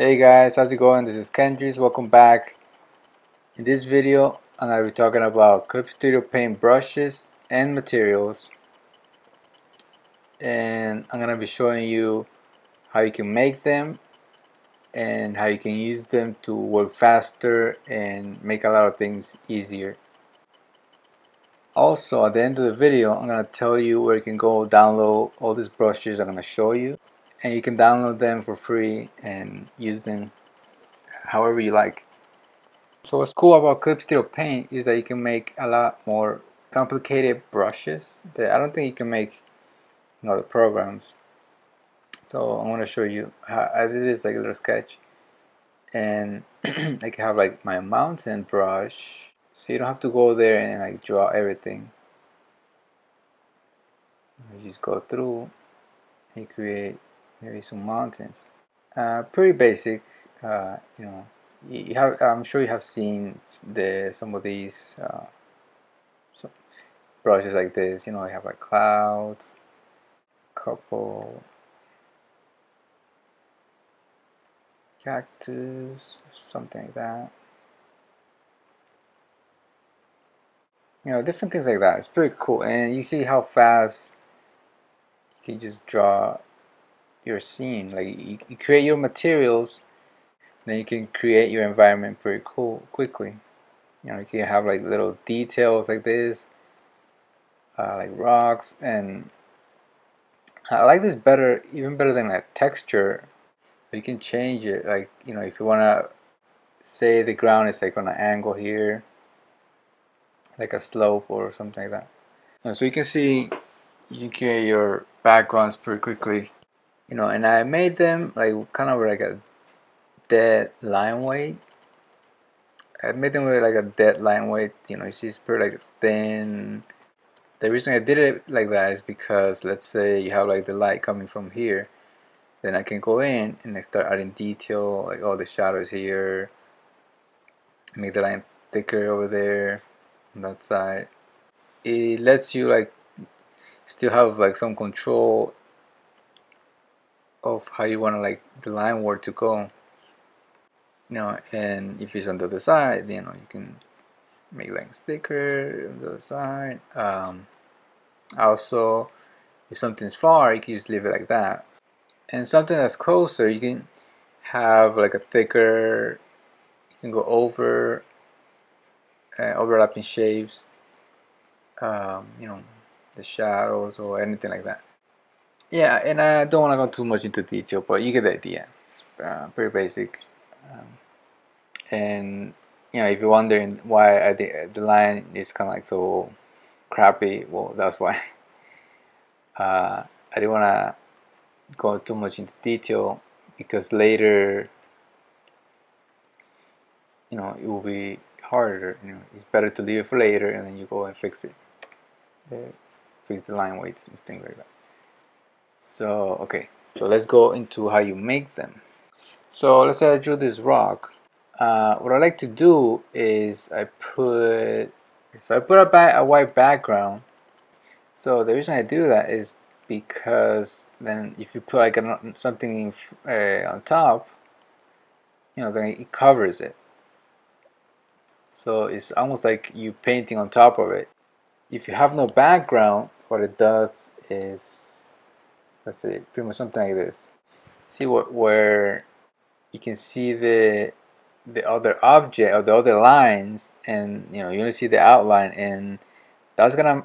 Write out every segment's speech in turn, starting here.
Hey guys, how's it going? This is Kendrys. Welcome back. In this video, I'm going to be talking about Clip Studio Paint brushes and materials. And I'm going to be showing you how you can make them and how you can use them to work faster and make a lot of things easier. Also, at the end of the video, I'm going to tell you where you can go download all these brushes I'm going to show you and you can download them for free and use them however you like. So what's cool about Clip Studio Paint is that you can make a lot more complicated brushes that I don't think you can make in other programs. So I'm going to show you how I did this like a little sketch and I can have like my mountain brush so you don't have to go there and like draw everything. You just go through and create maybe some mountains. Uh, pretty basic, uh, you know. You have, I'm sure you have seen the some of these uh, some brushes like this. You know, you have like clouds, couple cactus, something like that. You know, different things like that. It's pretty cool, and you see how fast you can just draw your scene. Like you, you create your materials, then you can create your environment pretty cool quickly. You know, you can have like little details like this, uh, like rocks, and I like this better, even better than like texture. So you can change it. Like you know, if you wanna say the ground is like on an angle here, like a slope or something like that. And so you can see you can create your backgrounds pretty quickly you know and I made them like kind of like a dead line weight. I made them with like a dead line weight you know it's just pretty like thin. The reason I did it like that is because let's say you have like the light coming from here then I can go in and I start adding detail like all the shadows here. Make the line thicker over there on that side. It lets you like still have like some control of how you want to like the line work to go you know and if it's on the other side you know you can make like thicker on the other side. Um, also if something's far you can just leave it like that. And something that's closer you can have like a thicker you can go over uh, overlapping shapes um, you know the shadows or anything like that yeah, and I don't want to go too much into detail, but you get the idea. It's uh, pretty basic. Um, and you know, if you're wondering why I think the line is kind of like so crappy, well, that's why. Uh, I didn't want to go too much into detail because later, you know, it will be harder. You know, it's better to leave it for later, and then you go and fix it, uh, fix the line weights and things like that. So, okay, so let's go into how you make them. So let's say I drew this rock. Uh, what I like to do is I put, so I put a, a white background. So the reason I do that is because then if you put like a, something uh, on top, you know, then it covers it. So it's almost like you painting on top of it. If you have no background, what it does is let's see pretty much something like this. See what where you can see the the other object or the other lines and you know you only see the outline and that's gonna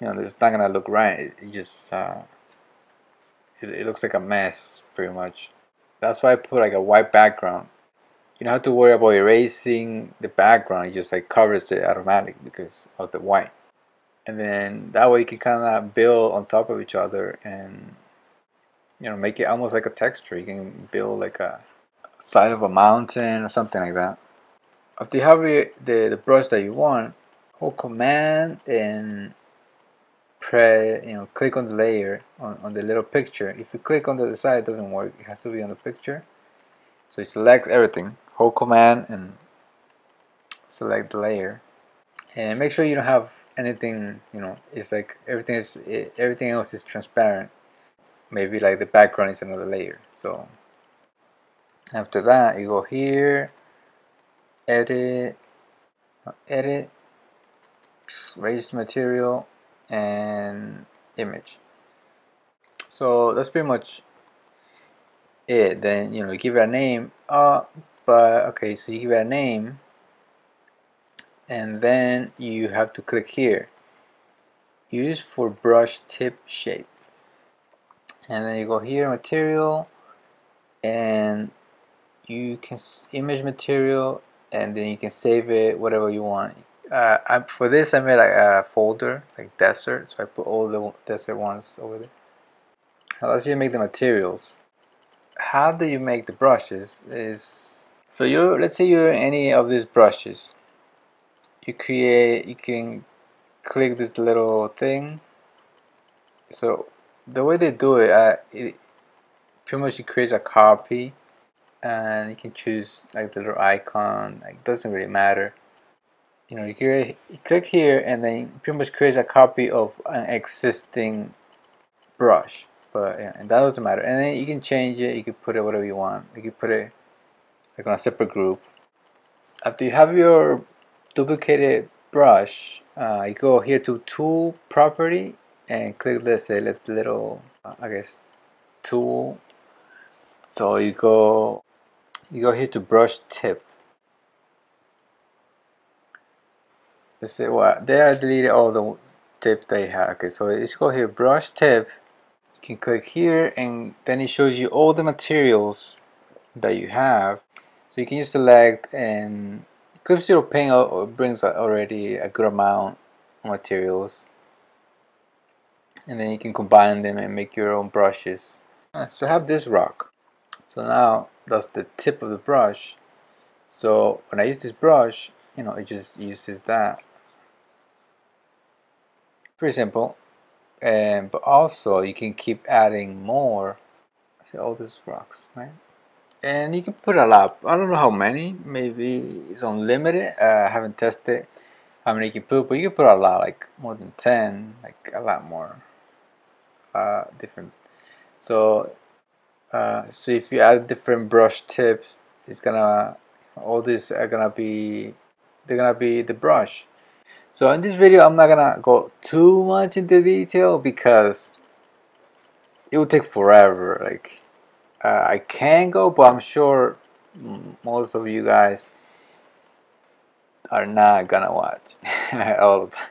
you know it's not gonna look right. It, it just uh, it, it looks like a mess pretty much. That's why I put like a white background. You don't have to worry about erasing the background. It just like covers it automatic because of the white. And then that way you can kind of build on top of each other and you know make it almost like a texture. You can build like a side of a mountain or something like that. After you have the, the brush that you want hold command and press you know click on the layer on, on the little picture. If you click on the other side it doesn't work. It has to be on the picture. So it selects everything. Hold command and select the layer. And make sure you don't have anything you know it's like everything is everything else is transparent maybe like the background is another layer. So after that you go here edit edit raise material and image. So that's pretty much it. Then you know you give it a name uh but okay so you give it a name and then you have to click here. Use for brush tip shape and then you go here material and you can image material and then you can save it whatever you want. Uh, I, for this I made like a folder like desert so I put all the desert ones over there. Now let's just make the materials? How do you make the brushes is so you let's say you're any of these brushes. You create you can click this little thing. So the way they do it, uh, it pretty much it creates a copy and you can choose like the little icon like doesn't really matter. You know you, create, you click here and then pretty much creates a copy of an existing brush but yeah and that doesn't matter. And then you can change it you can put it whatever you want. You can put it like on a separate group. After you have your duplicated brush uh, you go here to tool property and click this little uh, I guess tool. So you go you go here to brush tip. Let's say what there I deleted all the tips they have okay so let's go here brush tip. You can click here and then it shows you all the materials that you have. So you can just select and Clip Studio Paint brings already a good amount of materials and then you can combine them and make your own brushes. So I have this rock. So now that's the tip of the brush. So when I use this brush you know it just uses that. Pretty simple. And but also you can keep adding more. See all these rocks right? And you can put a lot. I don't know how many. Maybe it's unlimited. Uh, I haven't tested how many you can put but you can put a lot like more than 10 like a lot more different. So uh, so if you add different brush tips it's gonna all these are gonna be they're gonna be the brush. So in this video I'm not gonna go too much into detail because it will take forever like uh, I can go but I'm sure most of you guys are not gonna watch all of that.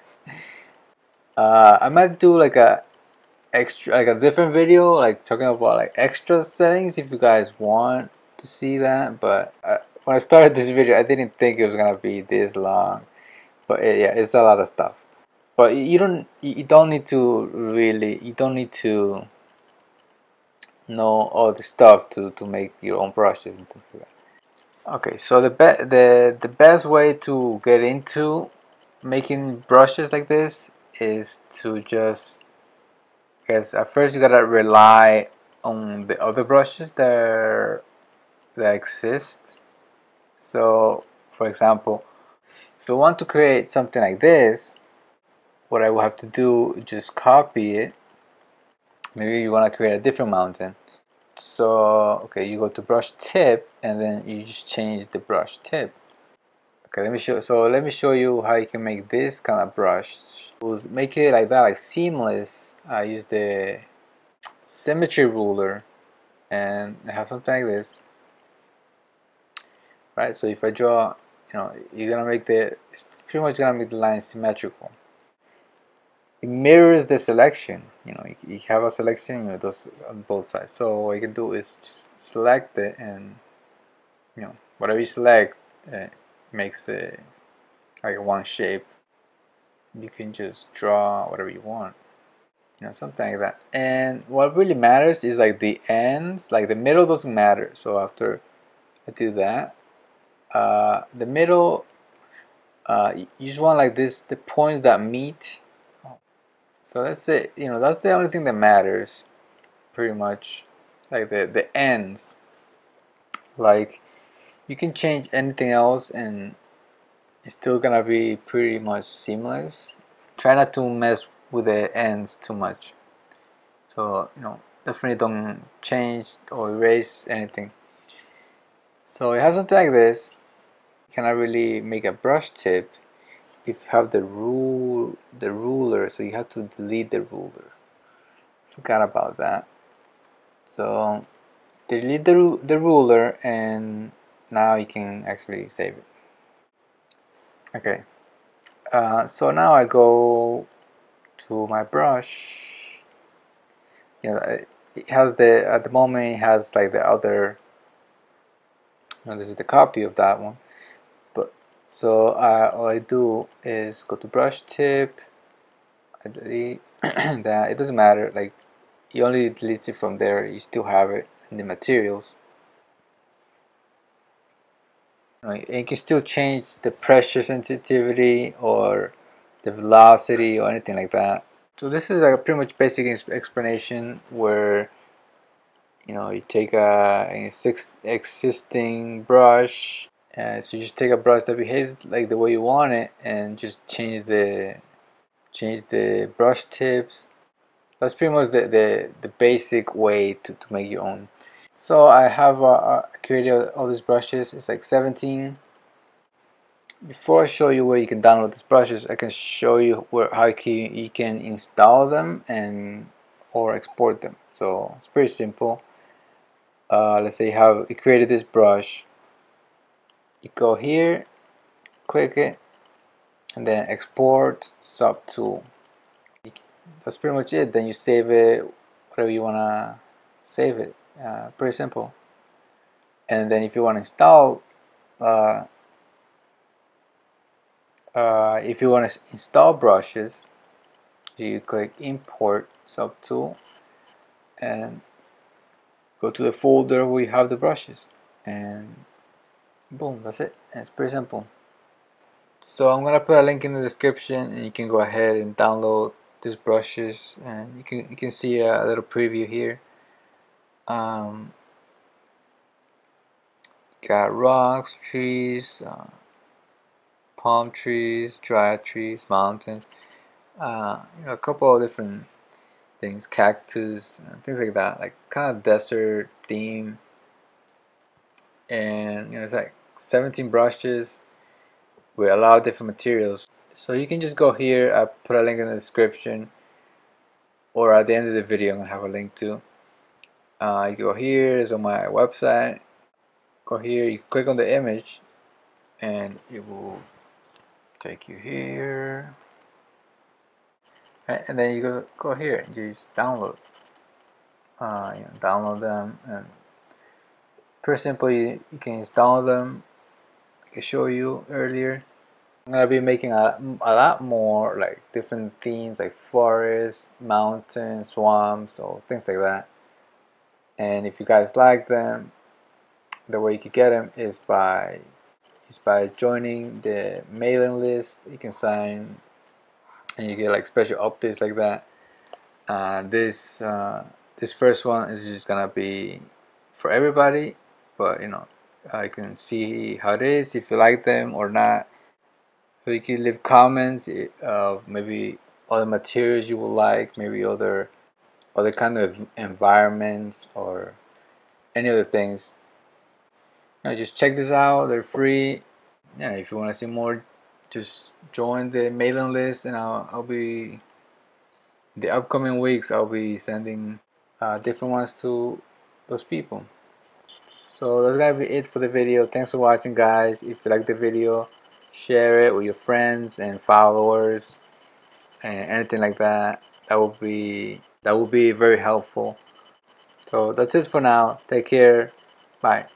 Uh, I might do like a extra like a different video like talking about like extra settings if you guys want to see that but uh, when I started this video I didn't think it was gonna be this long but it, yeah it's a lot of stuff. But you don't you don't need to really you don't need to know all the stuff to to make your own brushes and things like that. Okay so the be the the best way to get into making brushes like this is to just because at first you gotta rely on the other brushes that that exist. So for example if you want to create something like this what I will have to do is just copy it. Maybe you want to create a different mountain. So okay you go to brush tip and then you just change the brush tip. Okay let me show so let me show you how you can make this kind of brush we'll make it like that like seamless. I use the symmetry ruler and I have something like this. Right so if I draw you know you're gonna make the it's pretty much gonna make the line symmetrical. It mirrors the selection you know you, you have a selection you know those on both sides. So what you can do is just select it and you know whatever you select uh, makes it like one shape you can just draw whatever you want you know something like that. And what really matters is like the ends like the middle doesn't matter. So after I do that uh, the middle uh, you just want like this the points that meet. So that's it you know that's the only thing that matters pretty much like the the ends. Like you can change anything else and it's still gonna be pretty much seamless. Try not to mess with the ends too much. So you know definitely don't change or erase anything. So you have something like this. You cannot really make a brush tip if you have the rule the ruler. So you have to delete the ruler. Forgot about that. So delete the, the ruler and now you can actually save it okay. Uh, so now I go to my brush. You know it has the at the moment it has like the other you this is the copy of that one. But so all I do is go to brush tip. I delete. That it doesn't matter. Like you only delete it from there. You still have it in the materials you can still change the pressure sensitivity or the velocity or anything like that. So this is a pretty much basic explanation where you know you take a, a existing brush uh, so you just take a brush that behaves like the way you want it and just change the change the brush tips. That's pretty much the, the, the basic way to, to make your own so I have uh, uh created all these brushes. It's like 17 before I show you where you can download these brushes I can show you where how you can, you can install them and or export them. So it's pretty simple. Uh, let's say you have you created this brush. You go here click it and then export sub tool. That's pretty much it. Then you save it whatever you want to save it uh, pretty simple. And then if you want to install uh, uh, if you want to install brushes you click import sub tool and go to the folder where you have the brushes and boom that's it. It's pretty simple. So I'm gonna put a link in the description and you can go ahead and download these brushes and you can you can see a little preview here um, got rocks trees uh, palm trees dry trees mountains uh, you know a couple of different things cactus things like that like kind of desert theme. And you know it's like 17 brushes with a lot of different materials. So you can just go here I put a link in the description or at the end of the video I'm gonna have a link to uh, you go here is on my website. Go here you click on the image and it will take you here. And then you go go here and just download. Uh, you know, download them and pretty simple you, you can install them. I show you earlier. I'm gonna be making a, a lot more like different themes like forests, mountains, swamps, or things like that. And if you guys like them, the way you can get them is by is by joining the mailing list. You can sign, and you get like special updates like that. Uh, this uh, this first one is just gonna be for everybody, but you know I can see how it is if you like them or not so you can leave comments of uh, maybe other materials you would like, maybe other other kind of environments or any other things. You know, just check this out. They're free. Yeah, if you want to see more, just join the mailing list, and I'll I'll be the upcoming weeks. I'll be sending uh, different ones to those people. So that's gonna be it for the video. Thanks for watching, guys. If you like the video share it with your friends and followers and anything like that that will be that will be very helpful. So that's it for now. Take care. Bye